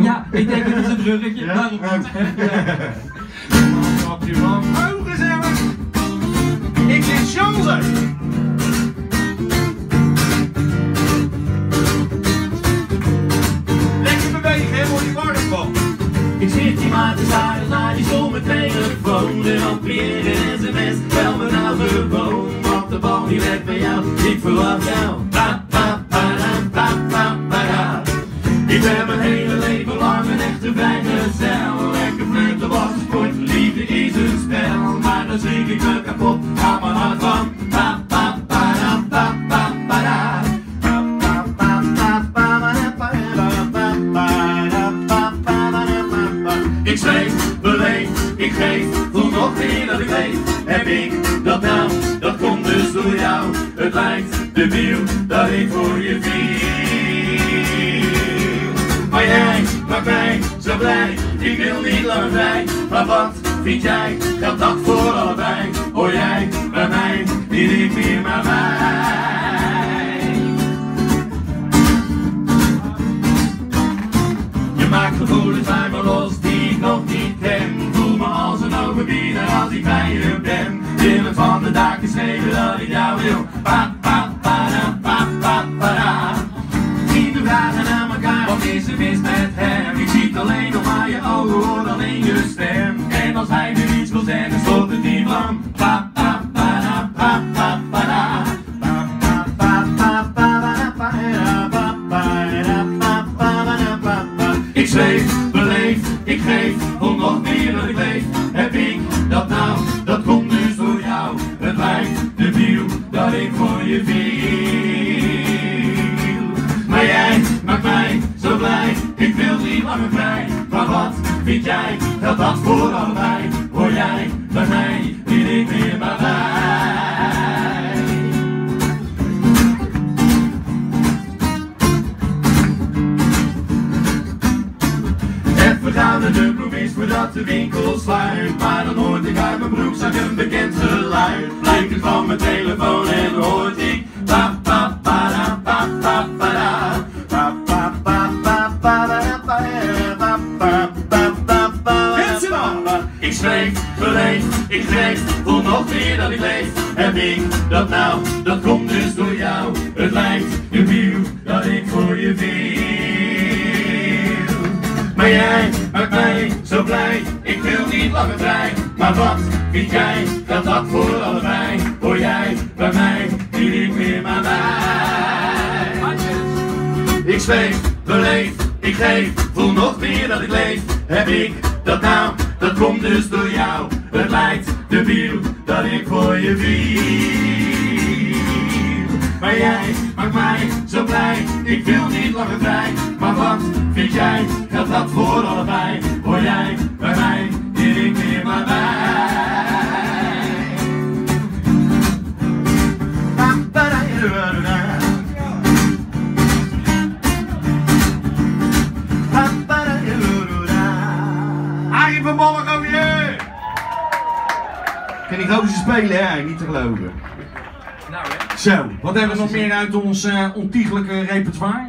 Ja, ik denk dat het een bruggetje. Ja? Daarom? Grapje man. Oh, gezellig. Ik zit Jansen. Lekker bewegen, hè, warm van. Ik zit die maar te staren naar die stomme telefoon. De ampliëren sms, bel me nou gewoon. Want de bal die ligt bij jou, ik verwacht jou. Pa, pa, pa, pa, pa, pa, da. Ik ben mijn hele de wijn gezel. Lekker flirten was sport, liefde is een spel. Maar dan zie ik me kapot, ga maar hard van. Pa, pa, pa, da, pa, pa, pa, da. Ik zweef, beleef, ik geef, voel nog meer dat ik weet. Heb ik dat nou, dat komt dus door jou. Het lijkt de wiel dat ik voor je viel. Maar jij maakt mij zo blij, ik wil niet langer vrij. Maar wat vind jij, geldt dat voor allebei? Hoor jij bij mij, niet ik meer maar mij. alleen nog maar je ogen hoor, alleen je stem. En als hij nu iets wil zeggen, stond het niet van. Pa, pa, pa, da, pa, pa, pa, da. Ik zweef, beleef, ik geef, om nog meer dan ik weet. Heb ik dat nou, dat komt dus door jou. Het lijkt de wiel dat ik voor je viel. Vind jij, dat dat voor allebei? Hoor jij bij mij, niet ik meer bij mij? Even gaan de provincie voordat de winkel sluit. Maar dan hoort ik uit mijn broekzak een bekend geluid. Lijkt het van mijn telefoon Ik schreef, beleef, ik greep, voel nog meer dat ik leef. Heb ik dat nou, dat komt dus door jou. Het lijkt debiel dat ik voor je viel. Maar jij maakt mij zo blij, ik wil niet langer vrij. Maar wat vind jij, geldt dat voor allebei? Hoor jij bij mij, niet ik meer maar mij? Ik zweef, beleef, ik geef, voel nog meer dat ik leef. Heb ik dat nou, dat komt dus door jou. Het lijkt debiel dat ik voor je viel. Maar jij maakt mij zo blij, ik wil niet langer vrij. Maar wat vind jij, geldt dat voor allebei? Hoor jij bij mij, Kan die gozer spelen, hè? Niet te geloven. Nou hè. Zo, wat hebben we nog meer uit ons eh ontiegelijke repertoire?